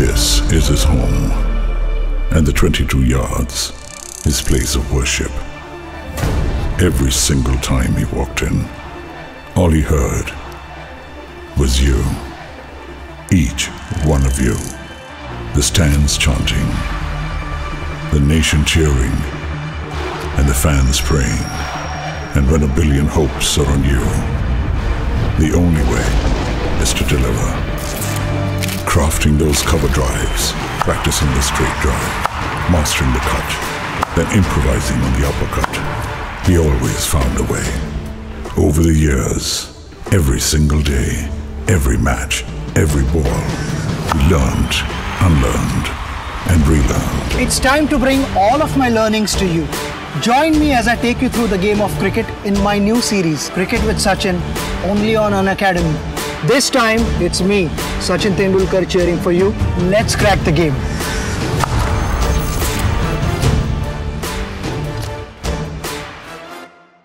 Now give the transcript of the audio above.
This is his home, and the 22 yards, his place of worship. Every single time he walked in, all he heard was you. Each one of you. The stands chanting, the nation cheering, and the fans praying. And when a billion hopes are on you, the only way. Crafting those cover drives, practicing the straight drive, mastering the cut, then improvising on the uppercut. He always found a way. Over the years, every single day, every match, every ball, he learned, unlearned, and relearned. It's time to bring all of my learnings to you. Join me as I take you through the game of cricket in my new series, Cricket with Sachin, only on Unacademy. This time, it's me, Sachin Tendulkar, cheering for you. Let's crack the game.